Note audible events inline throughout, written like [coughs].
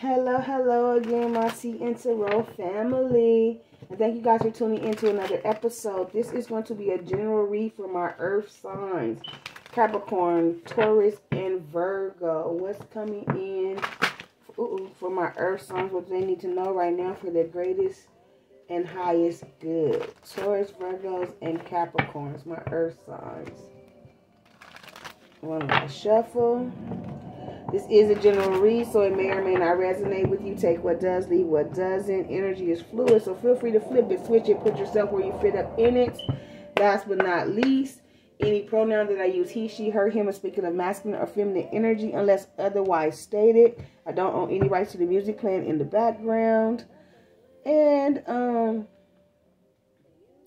Hello, hello again, my Tea and Tarot family. And thank you guys for tuning into another episode. This is going to be a general read for my earth signs. Capricorn, Taurus, and Virgo. What's coming in for my earth signs? What they need to know right now for their greatest and highest good. Taurus, Virgos, and Capricorns. My earth signs. One last shuffle. This is a general read, so it may or may not resonate with you. Take what does, leave what doesn't. Energy is fluid, so feel free to flip it, switch it, put yourself where you fit up in it. Last but not least, any pronoun that I use he, she, her, him, or speaking of masculine or feminine energy, unless otherwise stated. I don't own any rights to the music playing in the background. And um,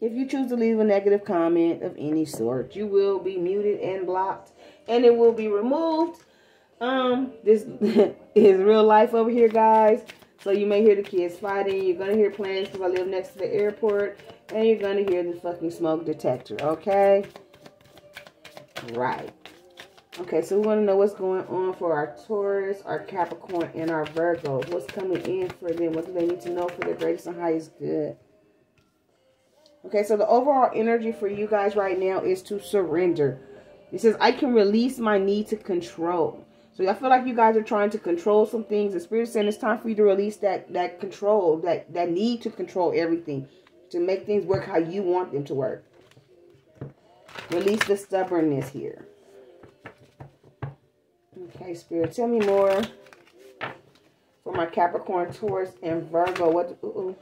if you choose to leave a negative comment of any sort, you will be muted and blocked, and it will be removed. Um, this [laughs] is real life over here, guys. So you may hear the kids fighting. You're gonna hear planes because I live next to the airport, and you're gonna hear the fucking smoke detector. Okay. Right. Okay, so we want to know what's going on for our Taurus, our Capricorn, and our Virgo. What's coming in for them? What do they need to know for their greatest and highest good? Okay, so the overall energy for you guys right now is to surrender. It says, I can release my need to control. So I feel like you guys are trying to control some things. The Spirit saying it's time for you to release that, that control, that, that need to control everything. To make things work how you want them to work. Release the stubbornness here. Okay, Spirit, tell me more for my Capricorn, Taurus, and Virgo. What? Ooh,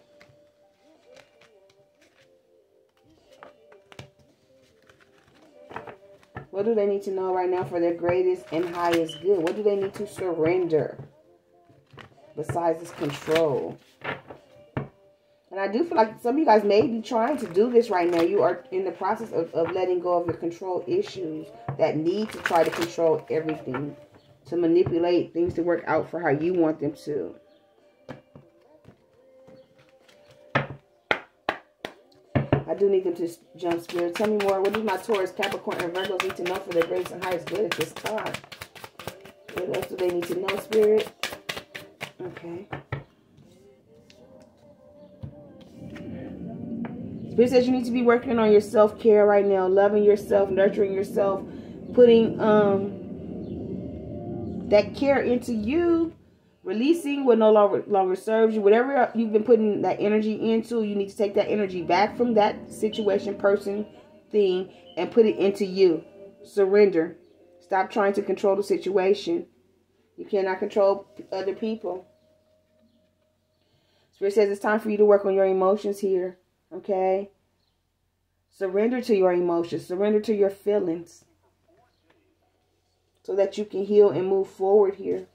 What do they need to know right now for their greatest and highest good? What do they need to surrender besides this control? And I do feel like some of you guys may be trying to do this right now. You are in the process of, of letting go of your control issues that need to try to control everything to manipulate things to work out for how you want them to. I do need them to jump spirit. Tell me more. What do my Taurus, Capricorn, and Virgos need to know for their greatest and highest good at this time? What else do they need to know, spirit? Okay. Spirit says you need to be working on your self-care right now, loving yourself, nurturing yourself, putting um that care into you, releasing what no longer longer serves you. Whatever you've been putting that energy into, you need to take that energy back from that situation, person, thing, and put it into you. Surrender. Stop trying to control the situation. You cannot control other people. Spirit says it's time for you to work on your emotions here. Okay? Surrender to your emotions. Surrender to your feelings so that you can heal and move forward here.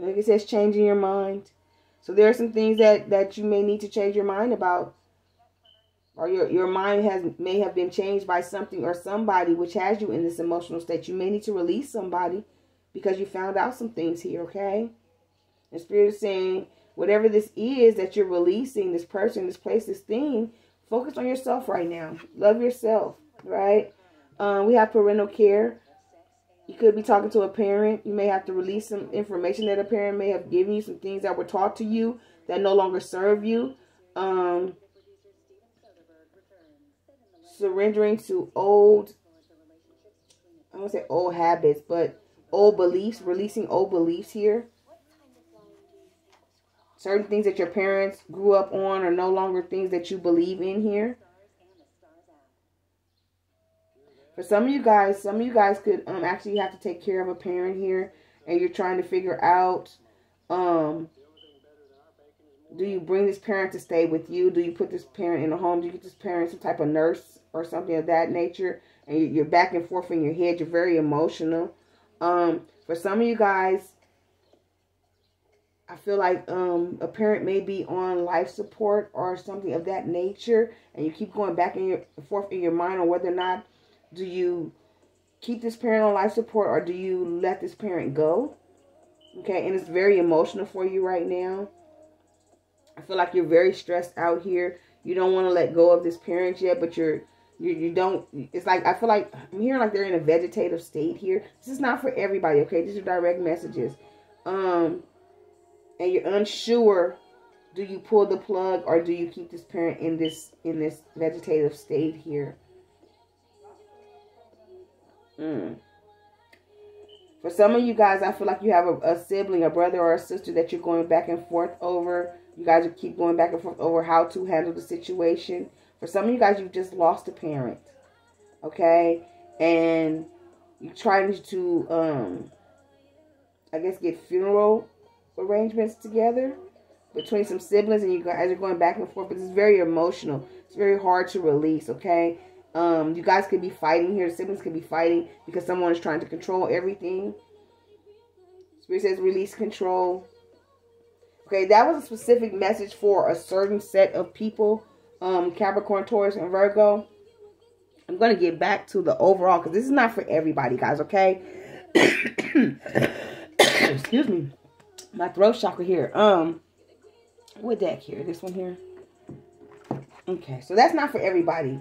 Like it says, changing your mind. So there are some things that, that you may need to change your mind about. Or your, your mind has may have been changed by something or somebody which has you in this emotional state. You may need to release somebody because you found out some things here, okay? The Spirit is saying, whatever this is that you're releasing, this person, this place, this thing, focus on yourself right now. Love yourself, right? Um, we have parental care. You could be talking to a parent. You may have to release some information that a parent may have given you, some things that were taught to you that no longer serve you. Um, surrendering to old, I don't say old habits, but old beliefs, releasing old beliefs here. Certain things that your parents grew up on are no longer things that you believe in here. For some of you guys, some of you guys could um, actually have to take care of a parent here and you're trying to figure out um, do you bring this parent to stay with you? Do you put this parent in a home? Do you get this parent some type of nurse or something of that nature? And you're back and forth in your head. You're very emotional. Um, for some of you guys, I feel like um, a parent may be on life support or something of that nature. And you keep going back and forth in your mind on whether or not do you keep this parent on life support or do you let this parent go? Okay, and it's very emotional for you right now. I feel like you're very stressed out here. You don't want to let go of this parent yet, but you're you, you don't it's like I feel like I'm hearing like they're in a vegetative state here. This is not for everybody, okay? These are direct messages. Um, and you're unsure, do you pull the plug or do you keep this parent in this in this vegetative state here? Mm. For some of you guys, I feel like you have a, a, sibling, a brother or a sister that you're going back and forth over. You guys keep going back and forth over how to handle the situation. For some of you guys, you've just lost a parent. Okay? And you're trying to, um, I guess, get funeral arrangements together between some siblings and you guys are going back and forth. But it's very emotional. It's very hard to release, okay? Um, you guys could be fighting here. Siblings could be fighting because someone is trying to control everything. Spirit says release control. Okay, that was a specific message for a certain set of people. Um, Capricorn, Taurus, and Virgo. I'm going to get back to the overall because this is not for everybody, guys, okay? [coughs] Excuse me. My throat chakra here. Um, what deck here? This one here. Okay, so that's not for everybody.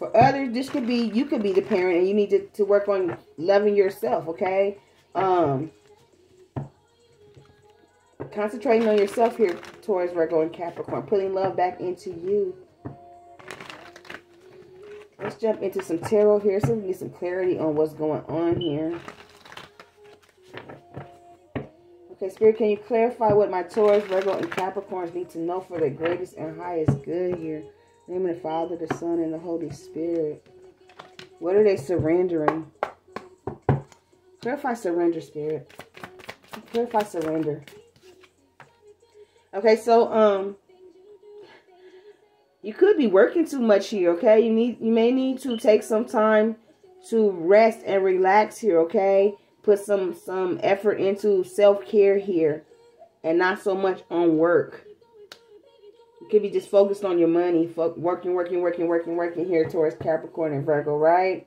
For others, this could be, you could be the parent and you need to, to work on loving yourself, okay? Um, concentrating on yourself here, Taurus, Virgo, and Capricorn. Putting love back into you. Let's jump into some tarot here so we get some clarity on what's going on here. Okay, Spirit, can you clarify what my Taurus, Virgo, and Capricorns need to know for the greatest and highest good here? Name of the Father, the Son, and the Holy Spirit. What are they surrendering? Clarify surrender, Spirit. Clarify surrender. Okay, so um you could be working too much here, okay? You need you may need to take some time to rest and relax here, okay? Put some some effort into self-care here and not so much on work could be just focused on your money, working, working, working, working, working here towards Capricorn and Virgo, right?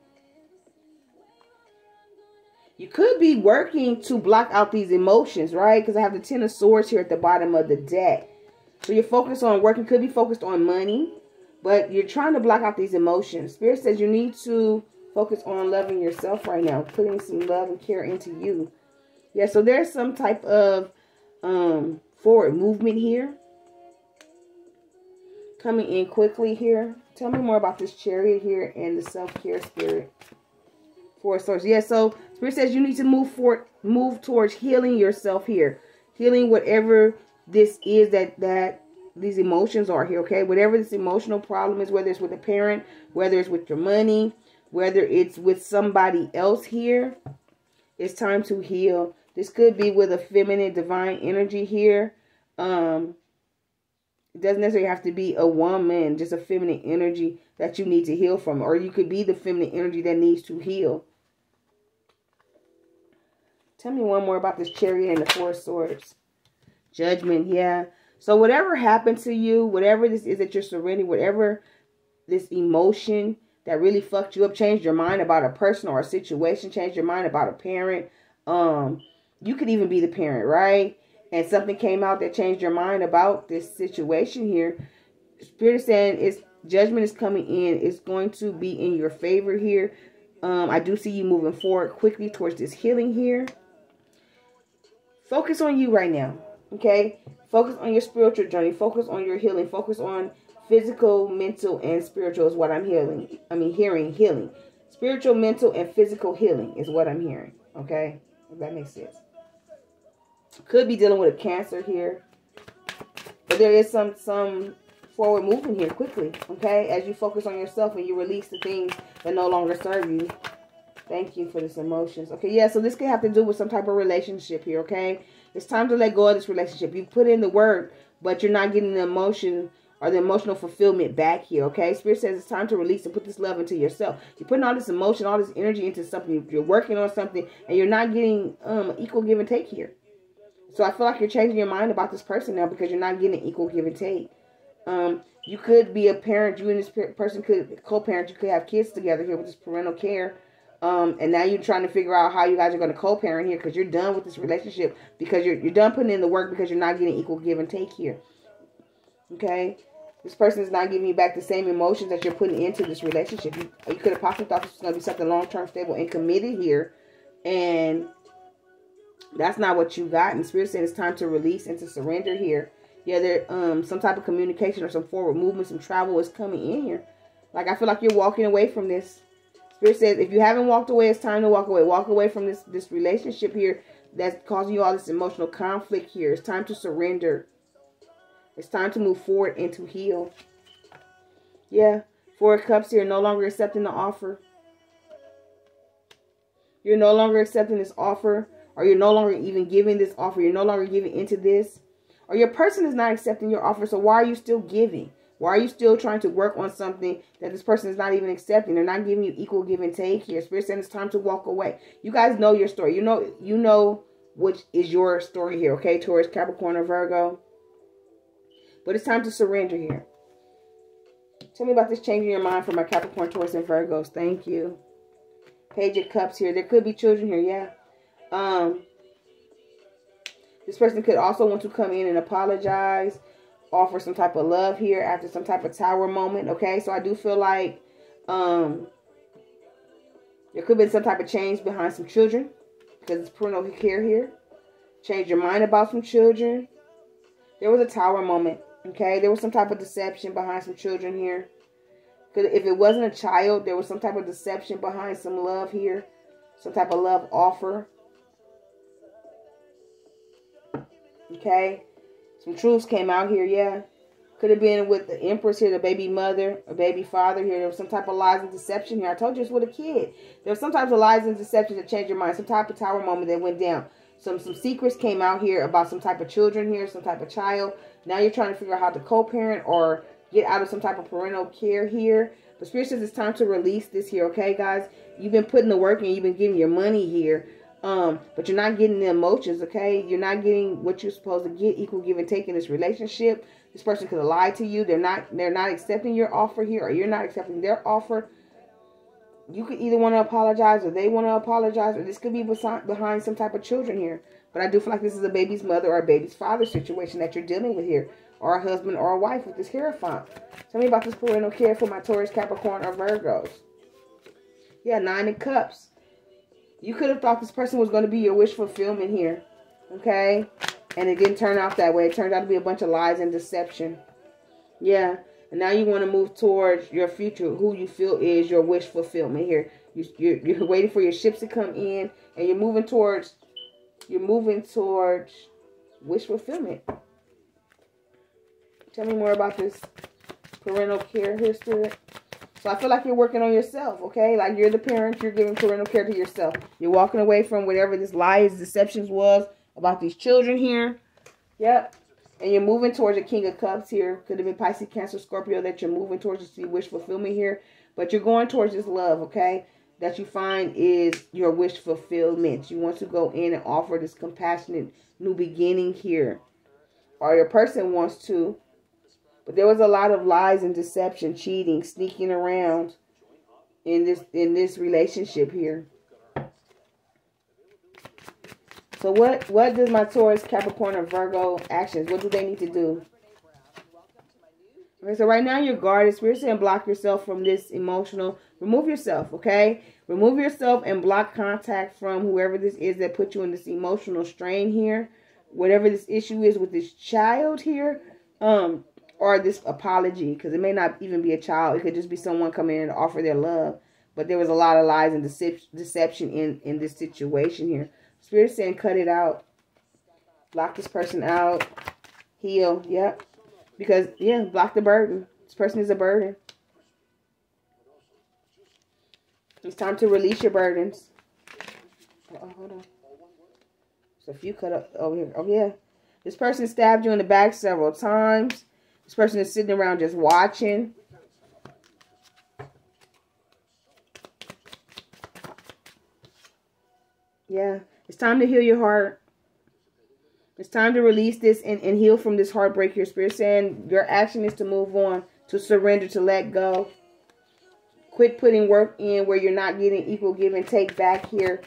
You could be working to block out these emotions, right? Because I have the Ten of Swords here at the bottom of the deck. So you're focused on working, could be focused on money, but you're trying to block out these emotions. Spirit says you need to focus on loving yourself right now, putting some love and care into you. Yeah, so there's some type of um, forward movement here coming in quickly here. Tell me more about this chariot here and the self-care spirit. For source. Yeah, so spirit says you need to move forward, move towards healing yourself here. Healing whatever this is that that these emotions are here, okay? Whatever this emotional problem is, whether it's with a parent, whether it's with your money, whether it's with somebody else here, it's time to heal. This could be with a feminine divine energy here. Um, it doesn't necessarily have to be a woman, just a feminine energy that you need to heal from. Or you could be the feminine energy that needs to heal. Tell me one more about this chariot and the four swords. Judgment, yeah. So whatever happened to you, whatever this is that you're surrendering, whatever this emotion that really fucked you up, changed your mind about a person or a situation, changed your mind about a parent. Um, you could even be the parent, right? And something came out that changed your mind about this situation here, Spirit is saying is judgment is coming in. It's going to be in your favor here. Um, I do see you moving forward quickly towards this healing here. Focus on you right now. Okay? Focus on your spiritual journey. Focus on your healing. Focus on physical, mental, and spiritual is what I'm healing. I mean, hearing healing. Spiritual, mental, and physical healing is what I'm hearing. Okay? If that makes sense. Could be dealing with a cancer here. But there is some some forward movement here quickly, okay? As you focus on yourself and you release the things that no longer serve you. Thank you for this emotions. Okay, yeah, so this could have to do with some type of relationship here, okay? It's time to let go of this relationship. You put in the work, but you're not getting the emotion or the emotional fulfillment back here, okay? Spirit says it's time to release and put this love into yourself. You're putting all this emotion, all this energy into something. You're working on something, and you're not getting um, equal give and take here. So I feel like you're changing your mind about this person now because you're not getting equal give and take. Um, you could be a parent. You and this person could co-parent. You could have kids together here with this parental care. Um, and now you're trying to figure out how you guys are going to co-parent here because you're done with this relationship because you're, you're done putting in the work because you're not getting equal give and take here. Okay? This person is not giving you back the same emotions that you're putting into this relationship. You, you could have possibly thought this was going to be something long-term, stable, and committed here. And That's not what you got. And Spirit said it's time to release and to surrender here. Yeah, there um some type of communication or some forward movement, some travel is coming in here. Like I feel like you're walking away from this. Spirit says if you haven't walked away, it's time to walk away. Walk away from this this relationship here that's causing you all this emotional conflict here. It's time to surrender. It's time to move forward and to heal. Yeah, Four Cups here, no longer accepting the offer. You're no longer accepting this offer, or you're no longer even giving this offer. You're no longer giving into this, or your person is not accepting your offer. So why are you still giving? Why are you still trying to work on something that this person is not even accepting? They're not giving you equal give and take here. Spirit saying it's time to walk away. You guys know your story. You know, you know which is your story here, okay? Taurus, Capricorn, or Virgo. But it's time to surrender here. Tell me about this changing your mind for my Capricorn, Taurus, and Virgos. Thank you. Page of Cups here. There could be children here, yeah. Um, this person could also want to come in and apologize, offer some type of love here after some type of tower moment, okay? So I do feel like um, there could be some type of change behind some children because it's parental care here. Change your mind about some children. There was a tower moment, okay? There was some type of deception behind some children here. Because if it wasn't a child, there was some type of deception behind some love here. Some type of love offer. Okay. Some truths came out here, yeah. Could have been with the Empress here, the baby mother, or baby father here. There was some type of lies and deception here. I told you it's with a kid. There was some types of lies and deception that changed your mind. Some type of tower moment that went down. Some some secrets came out here about some type of children here, some type of child. Now you're trying to figure out how to co-parent or get out of some type of parental care here. But Spirit says it's time to release this here, okay, guys? You've been putting the work and you've been getting your money here. Um, but you're not getting the emotions, okay? You're not getting what you're supposed to get, equal give and take in this relationship. This person could have lied to you. They're not they're not accepting your offer here, or you're not accepting their offer. You could either want to apologize or they want to apologize, or this could be behind some type of children here. But I do feel like this is a baby's mother or a baby's father situation that you're dealing with here or a husband or a wife with this Hierophant. Tell me about this parental care for my Taurus, Capricorn, or Virgos. Yeah, Nine of Cups. You could have thought this person was going to be your wish fulfillment here. Okay? And it didn't turn out that way. It turned out to be a bunch of lies and deception. Yeah. And now you want to move towards your future, who you feel is your wish fulfillment here. You, you're, you're waiting for your ships to come in, and you're moving towards, you're moving towards wish fulfillment. Tell me more about this parental care history. So I feel like you're working on yourself, okay? Like you're the parent, you're giving parental care to yourself. You're walking away from whatever this lies, deceptions was about these children here. Yep. And you're moving towards a King of Cups here. Could have been Pisces, Cancer, Scorpio that you're moving towards to see wish fulfillment here. But you're going towards this love, okay? That you find is your wish fulfillment. You want to go in and offer this compassionate new beginning here. Or your person wants to but there was a lot of lies and deception, cheating, sneaking around in this in this relationship here. So what what does my Taurus, Capricorn, or Virgo actions? What do they need to do? Okay, so right now you're guarded. Spirit saying block yourself from this emotional. Remove yourself, okay? Remove yourself and block contact from whoever this is that put you in this emotional strain here. Whatever this issue is with this child here. Um, or this apology because it may not even be a child. It could just be someone coming in to offer their love. But there was a lot of lies and deception in, in this situation here. Spirit saying cut it out. Block this person out. Heal. Yep. Because, yeah, block the burden. This person is a burden. It's time to release your burdens. Oh, hold on. There's a few cut up over here. Oh, yeah. This person stabbed you in the back several times. This person is sitting around just watching. Yeah, it's time to heal your heart. It's time to release this and, and heal from this heartbreak. Your spirit saying your action is to move on, to surrender, to let go. Quit putting work in where you're not getting equal give and take back here.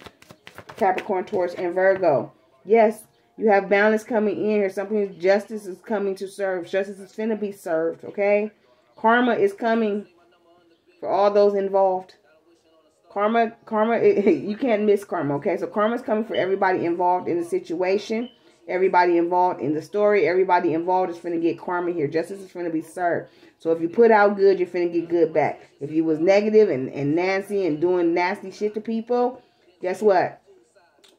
Capricorn, Taurus, and Virgo. Yes, you have balance coming in here. Something justice is coming to serve. Justice is finna be served, okay? Karma is coming for all those involved. Karma, karma, [laughs] you can't miss karma, okay? So karma's coming for everybody involved in the situation, everybody involved in the story, everybody involved is finna get karma here. Justice is finna be served. So if you put out good, you're finna get good back. If you was negative and, and nasty and doing nasty shit to people, guess what?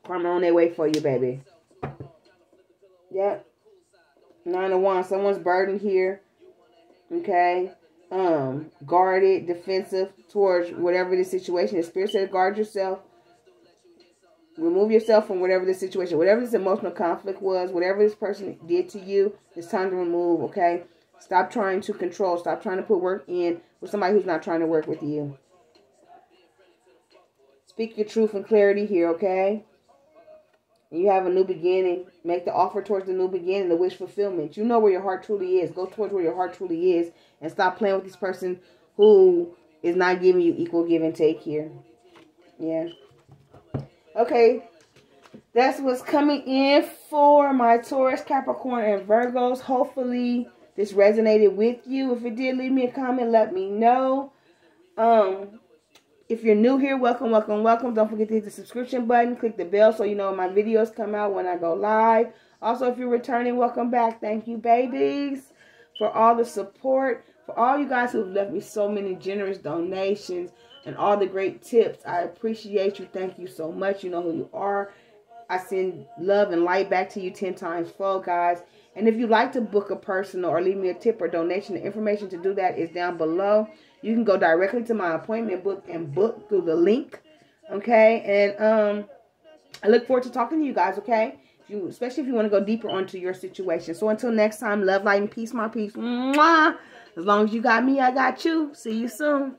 Karma on their way for you, baby. Yep. Nine of Wands. Someone's burden here. Okay. Um, guarded, defensive towards whatever the situation is. Spirit said, guard yourself. Remove yourself from whatever the situation, whatever this emotional conflict was, whatever this person did to you, it's time to remove, okay? Stop trying to control. Stop trying to put work in with somebody who's not trying to work with you. Speak your truth and clarity here, okay? You have a new beginning. Make the offer towards the new beginning, the wish fulfillment. You know where your heart truly is. Go towards where your heart truly is and stop playing with this person who is not giving you equal give and take here. Yeah. Okay. That's what's coming in for my Taurus, Capricorn, and Virgos. Hopefully this resonated with you. If it did, leave me a comment. Let me know. Um, if you're new here, welcome, welcome, welcome. Don't forget to hit the subscription button. Click the bell so you know my videos come out when I go live. Also, if you're returning, welcome back. Thank you, babies, for all the support. For all you guys who've left me so many generous donations and all the great tips. I appreciate you. Thank you so much. You know who you are. I send love and light back to you 10 times fold, guys. And if you'd like to book a personal or leave me a tip or donation, the information to do that is down below. You can go directly to my appointment book and book through the link. Okay. And um, I look forward to talking to you guys. Okay. If you, especially if you want to go deeper onto your situation. So until next time, love, light, and peace, my peace. Mwah! As long as you got me, I got you. See you soon.